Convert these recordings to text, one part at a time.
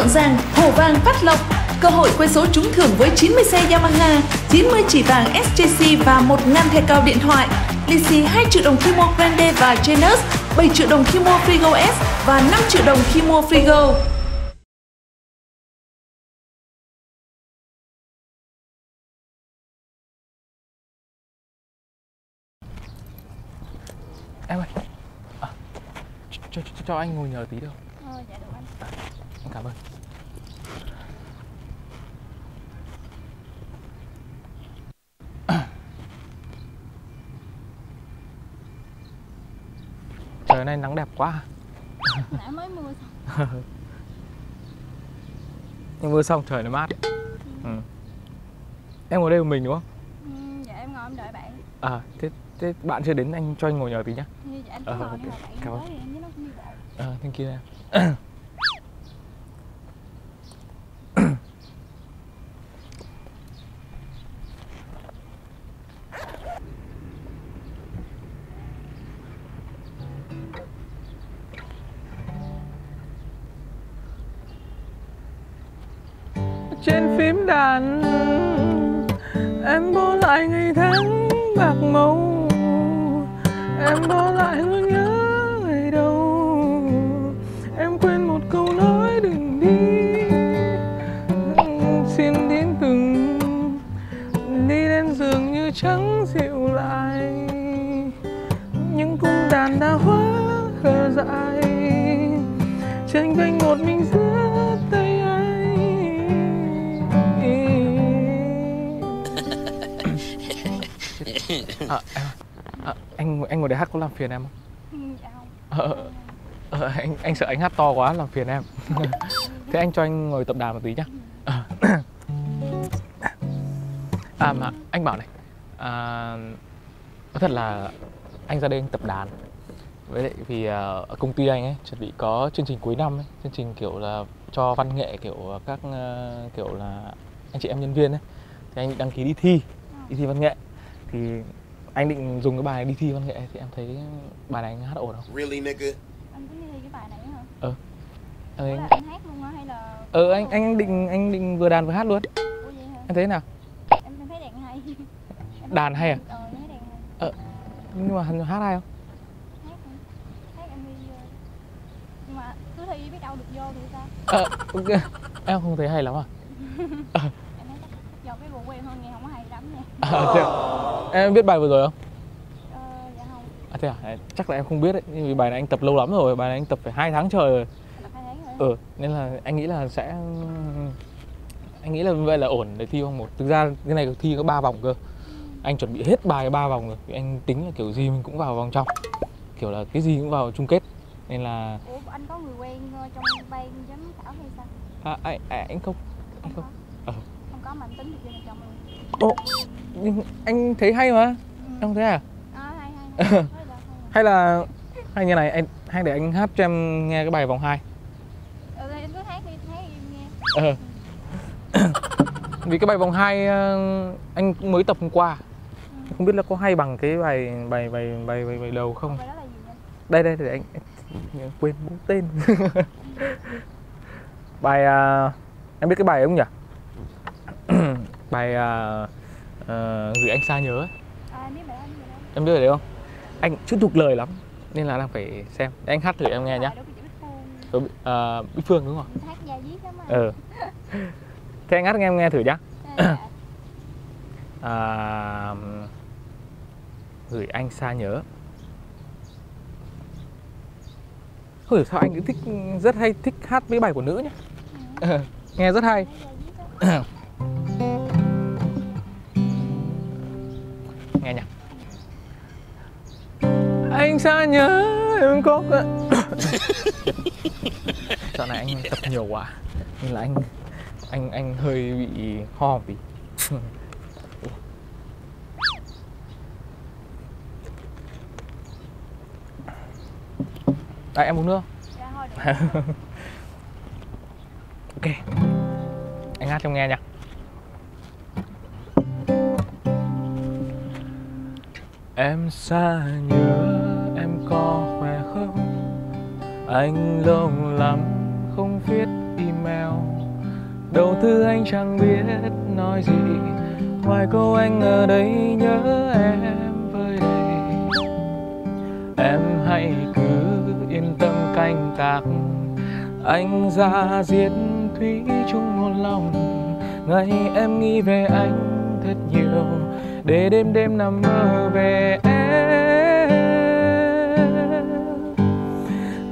rộn ràng, hổ vàng phát lộc. Cơ hội quay số trúng thưởng với 90 xe Yamaha, 90 chỉ vàng SJC và 1.000 thẻ cào điện thoại. Lì xì 2 triệu đồng khi mua Grande và Genus, 7 triệu đồng khi mua Frigo S và 5 triệu đồng khi mua Frigo. Em ơi à, cho, cho, cho, cho anh ngồi nhờ tí được Ờ, dạ được anh. Cảm ơn Trời nay nắng đẹp quá Nãy mới mưa xong. Nhưng mưa xong trời nó mát ừ. Em ngồi đây một mình đúng không? Ừ, dạ em ngồi em đợi bạn. À thế, thế bạn chưa đến anh cho anh ngồi nhờ tí nhá dạ anh cứ Ờ, ngồi ok. đi mà bạn Cảm ơn. Ờ, thank you em phím đàn phiền em không? Dạ không. Ờ, ờ, anh anh sợ anh hát to quá làm phiền em. Thế anh cho anh ngồi tập đàn một tí nhá. Ờ. À mà anh bảo này, à, nói thật là anh ra đây anh tập đàn. Với lại vì à, ở công ty anh ấy chuẩn bị có chương trình cuối năm ấy, chương trình kiểu là cho văn nghệ kiểu các ờ, kiểu là anh chị em nhân viên ấy. Thì anh đăng ký đi thi, đi thi văn nghệ. Thì anh định dùng cái bài đi thi văn nghệ thì em thấy bài này anh hát ổn không? Really, nigga? Anh tính đi cái bài này hả? Ờ, Ủa anh anh hát luôn hả hay là ờ anh anh định anh định vừa đàn vừa hát luôn Ủa vậy hả? em thấy nào Em, em thấy đàn hay. Em Đàn hay à? Ờ, em thấy đàn hay. Ờ. nhưng mà hắn hát hay không Hát hả? Hát em đi ờ, Nhưng mà cứ thi biết đâu được vô thì sao? ờ ok. em không thấy hay lắm à Em thấy chắc do cái của em hơn nghe không à thế à? em biết bài vừa rồi không Ờ, dạ không. à thế à chắc là em không biết đấy nhưng vì bài này anh tập lâu lắm rồi bài này anh tập phải hai tháng trời rồi ừ nên là anh nghĩ là sẽ anh nghĩ là vậy là ổn để thi vòng một thực ra cái này thi có 3 vòng cơ anh chuẩn bị hết bài ba vòng rồi thì anh tính là kiểu gì mình cũng vào vòng trong kiểu là cái gì cũng vào chung kết nên là Ủa anh có người quen ờ, trong ban giám khảo hay sao? à, anh, à, anh không anh không có. Ờ. Không có mà anh tính được vô trong luôn. Ồ, anh thấy hay mà Ừ. em thấy à À, hay hay. hay. Là hay. hay là hay như này anh hay để anh hát cho em nghe cái bài vòng 2 Ừ, anh cứ hát đi, hát em nghe. ờ. vì cái bài vòng 2 anh cũng mới tập hôm qua không biết là có hay bằng cái bài bài bài bài bài, bài đầu không Bài đó là gì vậy? đây đây để anh, anh quên bốn tên bài à, em biết cái bài không nhỉ bài à, à, gửi anh xa nhớ ấy. À, em biết bài đó, em biết bài đó. em biết rồi đấy không? Anh chưa thuộc lời lắm nên là đang phải xem. Để anh hát thử em nghe nhá. Rồi, à, Bích Phương đúng không? Hát lắm ừ. Thế anh hát nghe em nghe thử nhá. À, à, gửi anh xa nhớ. Không hiểu sao anh cứ thích rất hay thích hát mấy bài của nữ nhá. Ừ. nghe rất hay nghe nhá anh xa nhớ em có dạo này anh tập nhiều quá. Nên là anh anh anh hơi bị ho tí. Đấy em uống nước. Dạ. Ok. Anh hát cho em nghe nha Em xa nhớ em có khỏe không? Anh lâu lắm không viết email. Đầu thư anh chẳng biết nói gì. Ngoài câu anh ở đây nhớ em với đây em hãy cứ yên tâm canh tác anh ra diệt thúy chung một lòng. Ngày em nghĩ về anh thật nhiều để đêm đêm nằm mơ về em.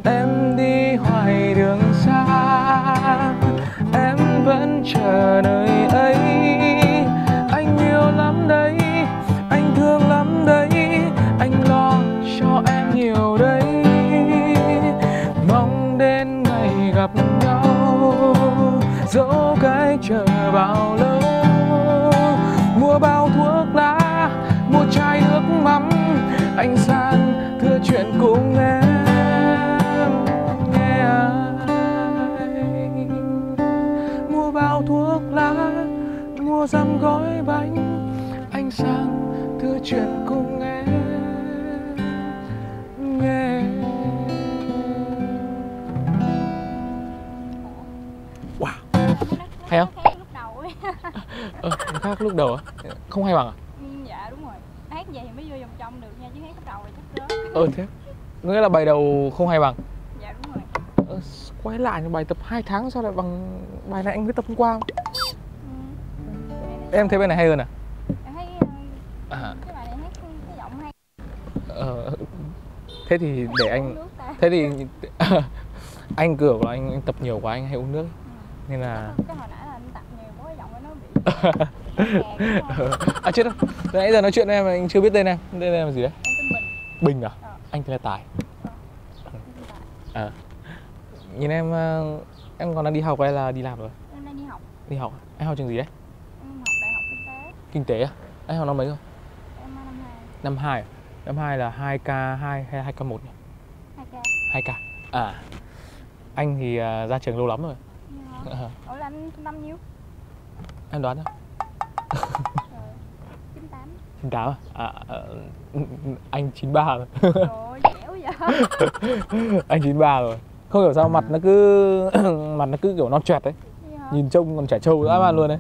Em đi hoài đường xa, em vẫn chờ nơi ấy. Anh yêu lắm đấy, anh thương lắm đấy, anh lo cho em nhiều đấy. Mong đến ngày gặp nhau, dẫu cái chờ bao lâu mua bao thuốc lá mua chai nước mắm. Anh sang thưa chuyện cùng em, nghe mua bao thuốc lá, mua dăm gói bánh. Anh sang thưa chuyện cùng em, nghe wow hay không khác lúc đầu ấy ờ, khác lúc đầu á không hay bằng à? Ừ, dạ đúng rồi. Hát vậy thì mới vô vòng trong được nha chứ hát lúc đầu là chắc rớt. Ờ thế nghĩa là bài đầu không hay bằng? Dạ đúng rồi. Ờ, quay lại bài tập 2 tháng sao lại bằng bài này anh mới tập hôm qua không? ừ. em thấy bài này hay hơn à? Em thấy ờ, à. cái bài này hát cái giọng hay. Ờ, thế thì để anh thế thì anh cửa của anh, anh tập nhiều quá anh hay uống nước. Ừ. nên là cái hồi nãy là anh tập nhiều quá giọng của nó bị gạt đúng không? à chết Từ nãy giờ nói chuyện em anh chưa biết tên em. Tên em là gì đấy? Em Bình. Bình à? Ờ. anh tên là tài. Em Tài. à. Nhìn em ờ, em còn đang đi học hay là đi làm rồi? Em đang đi học. Đi học à? em học trường gì đấy? Em học đại học kinh tế. Kinh tế à? Anh học năm mấy rồi? Em năm hai. Năm hai à? năm hai là 2 k 2 hay 2 k 1 nhỉ? Hai k 2 k à. Anh thì à, ra trường lâu lắm rồi. Hả? ủa là anh năm nhiêu em đoán rồi chín tám. 98 à? à, à anh 93 rồi. Rồi dẻo vậy. Anh 93 rồi. Không hiểu sao mặt nó cứ mặt nó cứ kiểu non choẹt đấy nhìn trông còn trẻ trâu dã man luôn đấy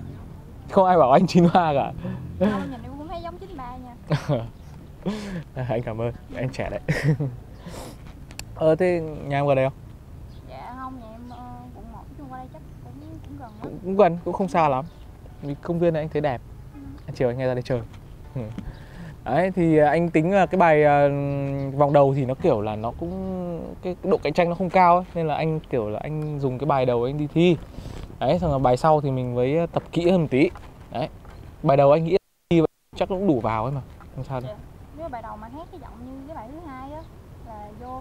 không ai bảo anh 93 cả. Không nhìn em cũng thấy giống chín ba nha. À, anh cảm ơn anh trẻ đấy. Ờ thế nhà em gần đây không? Dạ không nhà em ờ, quận một chung qua đây chắc cũng cũng gần lắm. Cũng, cũng gần cũng không xa lắm công viên này anh thấy đẹp. Ừ. chiều anh nghe ra đây chơi. Ừ. đấy thì à, anh tính là cái bài à, vòng đầu thì nó kiểu là nó cũng cái độ cạnh tranh nó không cao ấy, nên là anh kiểu là anh dùng cái bài đầu anh đi thi. Đấy xong rồi bài sau thì mình mới tập kỹ hơn một tí. Đấy bài đầu anh nghĩ thi chắc cũng đủ vào ấy mà. Không sao đâu. Nếu mà bài đầu mà hát cái giọng như cái bài thứ hai á là vô.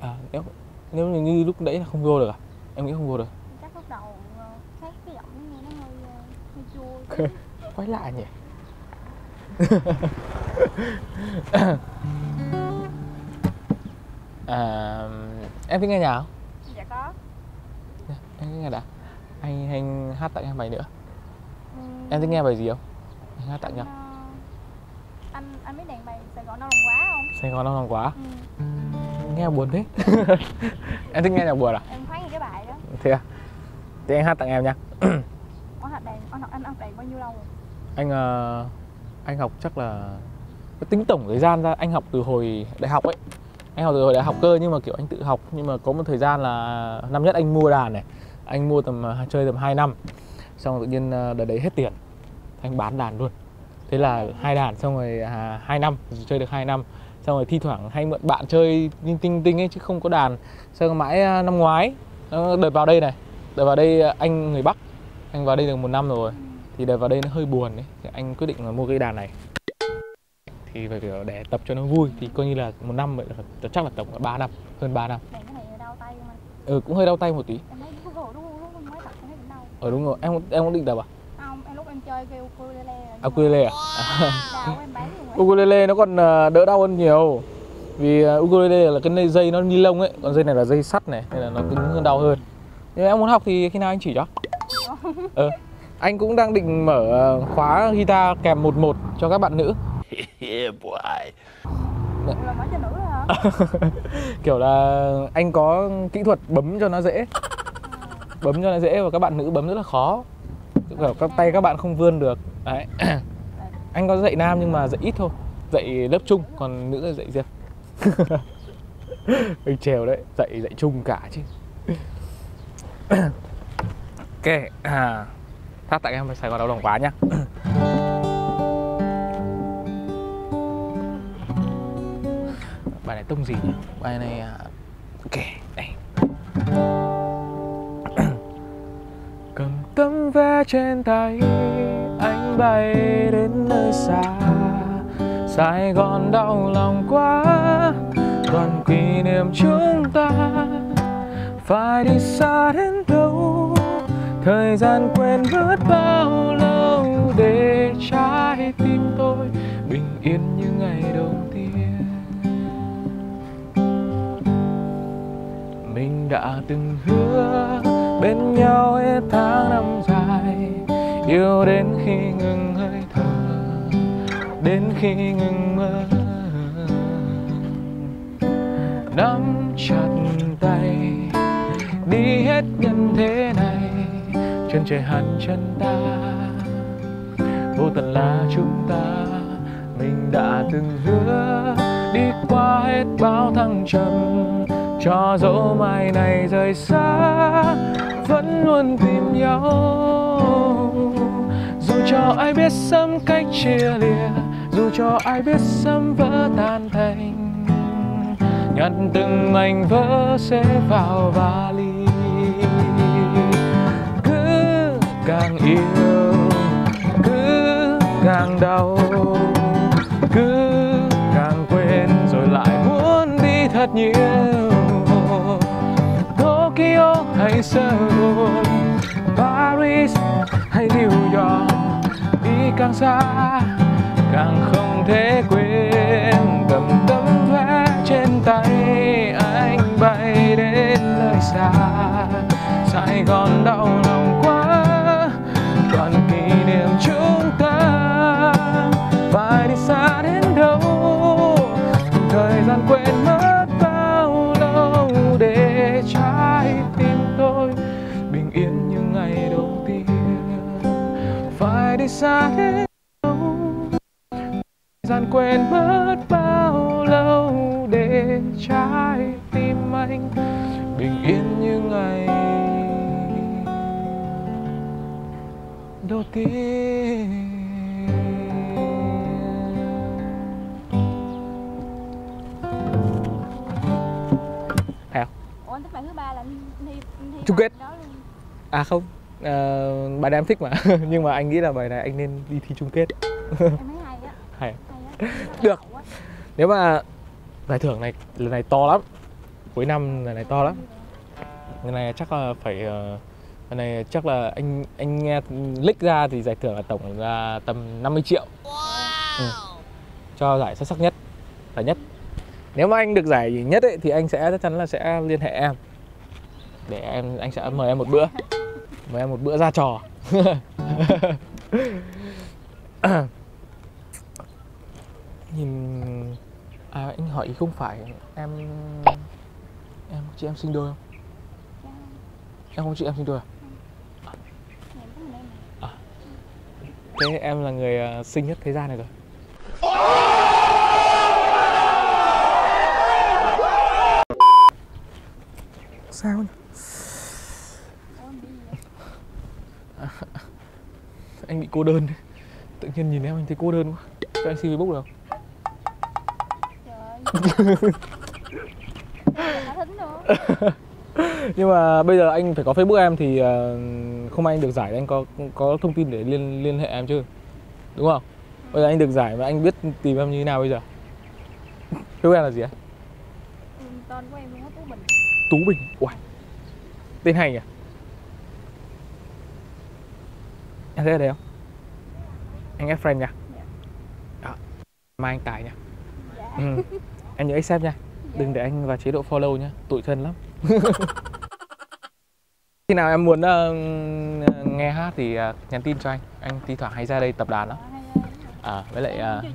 À nếu nếu như, lúc nãy là không vô được à? Em nghĩ không vô được chắc lúc đầu ờ, hát cái giọng nó nghe nó hơi ờ, quay lại nhỉ? À, em thích nghe nhạc không? Dạ có. Em thích nghe đã anh anh hát tặng em bài nữa. Ừ, em thích nghe bài gì không? Anh hát tặng anh, cho ờ, anh anh biết đàn bài Sài Gòn đâu lòng quá không? Sài Gòn đông lòng quá? Ừ. nghe buồn thế. Em thích nghe nhạc buồn à? Em khoái nghe cái bài đó. Thế à? Thế anh hát tặng em nha anh học đàn anh học đàn bao nhiêu lâu rồi? Anh ờ, anh học chắc là tính tổng thời gian ra. Anh học từ hồi đại học ấy. Anh học từ hồi đại học cơ nhưng mà kiểu anh tự học. Nhưng mà có một thời gian là năm nhất anh mua đàn này. Anh mua tầm ờ, chơi tầm 2 năm. Xong tự nhiên ờ, đợt đấy hết tiền. Anh bán đàn luôn. Thế là hai đàn xong rồi à, hai năm. Chơi được 2 năm. Xong rồi thi thoảng hay mượn bạn chơi linh tinh tinh ấy chứ không có đàn. Xong rồi mãi à, năm ngoái đợt vào đây này. Đợt vào đây à, anh người bắc anh vào đây được một năm rồi thì đợt vào đây nó hơi buồn ấy thì anh quyết định là mua cái đàn này. Thì phải kiểu để tập cho nó vui. Thì coi như là một năm vậy là chắc là tổng là 3 năm hơn 3 năm. Cái ừ cũng hơi đau tay một tí. Đau. Ờ đúng rồi. Em em cũng định tập à? Không em lúc em chơi kêu ukulele mà ukulele à? Ukulele nó còn à, đỡ đau hơn nhiều. Vì à, ukulele là cái dây nó ni lông ấy. Còn dây này là dây sắt này nên là nó cứng hơn đau hơn. Nếu em muốn học thì khi nào anh chỉ cho ờ anh cũng đang định mở à, khóa guitar kèm một một cho các bạn nữ. Yeah, boy. là mở cho nữ rồi hả? Kiểu là anh có kỹ thuật bấm cho nó dễ. Bấm cho nó dễ và các bạn nữ bấm rất là khó. Kiểu các tay các bạn không vươn được. Đấy. Anh có dạy nam nhưng mà dạy ít thôi. Dạy lớp chung còn nữ là dạy riêng. Anh trèo đấy dạy dạy chung cả chứ ok à thắt tại em sài gòn đau lòng quá nhá. Bài này tông gì nhỉ? Bài này à, ok, đây. Cầm tấm vé trên tay, anh bay đến nơi xa. Sài gòn đau lòng quá, còn kỷ niệm chúng ta phải đi xa đến đâu? Thời gian quên mất bao lâu để trái tim tôi bình yên như ngày đầu tiên. Mình đã từng hứa bên nhau hết tháng năm dài, yêu đến khi ngừng hơi thở, đến khi ngừng mơ. Nắm chặt tay, đi hết nhân thế này chân trời hàn chân ta. Vô tận là chúng ta, mình đã từng hứa đi qua hết bao thăng trầm, cho dẫu mai này rời xa, vẫn luôn tìm nhau. Dù cho ai biết sớm cách chia lìa, dù cho ai biết sớm vỡ tan thành, nhặt từng mảnh vỡ sẽ vào vali. Càng yêu, cứ càng đau, cứ càng quên, rồi lại muốn đi thật nhiều. Tokyo hay Seoul, Paris hay New York, đi càng xa, càng khó đi xa đến đâu. Gian quên mất bao lâu để trái tim anh bình yên như ngày. Đầu tiên ủa anh thích bài thứ ba là thi thi Chung kết. À không, ờ, bài này em thích mà Nhưng mà anh nghĩ là bài này anh nên đi thi chung kết. Em thấy hay á. Hay à? hay Được. Nếu mà giải thưởng này lần này to lắm. Cuối năm lần này to lắm. Lần này chắc là phải ờ, Lần này chắc là anh anh nghe lick ra thì giải thưởng là tổng là tầm 50 triệu. Ừ. Cho giải xuất sắc nhất Giải nhất. Nếu mà anh được giải nhất ấy, thì anh sẽ chắc chắn là sẽ liên hệ em. Để em anh sẽ mời em một bữa Mời em một bữa ra trò Nhìn À anh hỏi ý không phải em Em chị em sinh đôi không? Dạ, Em không chị em sinh đôi à? này. Thế em là người ờ, xinh nhất thế gian này rồi Sao nhỉ? Ủa, em bị gì vậy? Anh bị cô đơn. Tự nhiên nhìn em anh thấy cô đơn quá Cho anh xin Facebook được không? Nhưng mà bây giờ anh phải có Facebook em thì ờ, không anh được giải anh có có thông tin để liên liên hệ em chứ Đúng không? Bây giờ anh được giải mà anh biết tìm em như thế nào bây giờ Facebook em là gì á? Ừ, tên của em luôn á Tú Bình Tú Bình Uầy Tên hay nhỉ Em thấy ở đây không? Anh add friend nha. Dạ. Đó. Mai anh tải nha. Dạ. Ừ. Em nhớ accept nha. Đừng để anh vào chế độ follow nhá. Tụi thân lắm. Khi nào em muốn ờ, nghe hát thì ờ, nhắn tin cho anh. Anh thi thoảng hay ra đây tập đàn lắm. Ờ, à, Với lại hay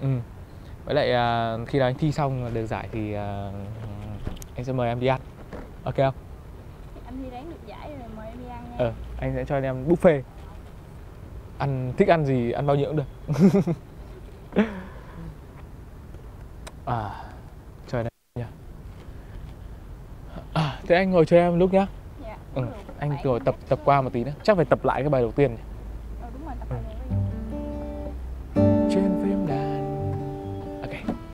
ừ. Với lại ờ, khi nào anh thi xong được giải thì ờ, anh sẽ mời em đi ăn. Ok không? anh thi đáng được giải rồi ờ anh sẽ cho anh em buffet ăn thích ăn gì ăn bao nhiêu cũng được à trời đây nhỉ à, thế anh ngồi chơi em lúc nhá Dạ. ừ, anh ngồi tập tập qua một tí nữa chắc phải tập lại cái bài đầu tiên nhỉ?